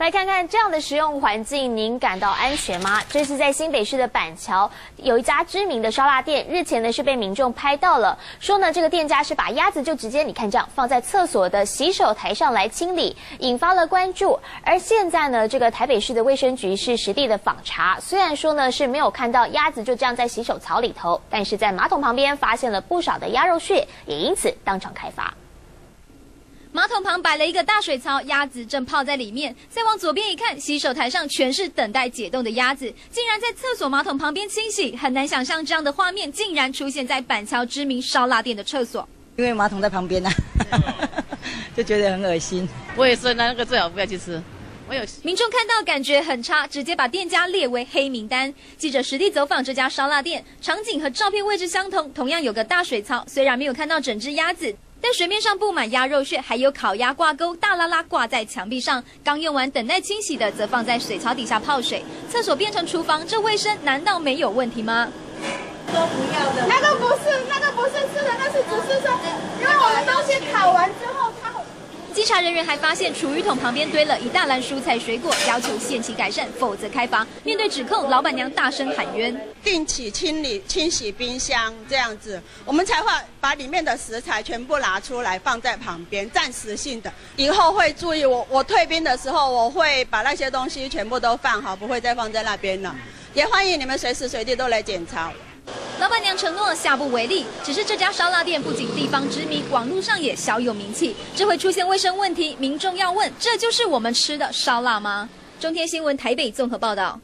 来看看这样的食用环境，您感到安全吗？这是在新北市的板桥有一家知名的烧腊店，日前呢是被民众拍到了，说呢这个店家是把鸭子就直接你看这样放在厕所的洗手台上来清理，引发了关注。而现在呢，这个台北市的卫生局是实地的访查，虽然说呢是没有看到鸭子就这样在洗手槽里头，但是在马桶旁边发现了不少的鸭肉屑，也因此当场开罚。旁摆了一个大水槽，鸭子正泡在里面。再往左边一看，洗手台上全是等待解冻的鸭子，竟然在厕所马桶旁边清洗。很难想象这样的画面竟然出现在板桥知名烧腊店的厕所。因为马桶在旁边呢，就觉得很恶心。我也是，那个最好不要去吃。我有民众看到感觉很差，直接把店家列为黑名单。记者实地走访这家烧腊店，场景和照片位置相同，同样有个大水槽，虽然没有看到整只鸭子。但水面上布满鸭肉屑，还有烤鸭挂钩大拉拉挂在墙壁上。刚用完等待清洗的，则放在水槽底下泡水。厕所变成厨房，这卫生难道没有问题吗？都不要的，那个不是，那个不是吃的，那是只是说，因为我们东西烤完之后。稽查人员还发现厨余桶旁边堆了一大篮蔬菜水果，要求限期改善，否则开罚。面对指控，老板娘大声喊冤：定期清理、清洗冰箱，这样子我们才会把里面的食材全部拿出来放在旁边，暂时性的。以后会注意，我我退冰的时候，我会把那些东西全部都放好，不会再放在那边了。也欢迎你们随时随地都来检查。老板娘承诺下不为例，只是这家烧腊店不仅地方知名，网络上也小有名气。这会出现卫生问题，民众要问：这就是我们吃的烧腊吗？中天新闻台北综合报道。